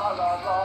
la la la.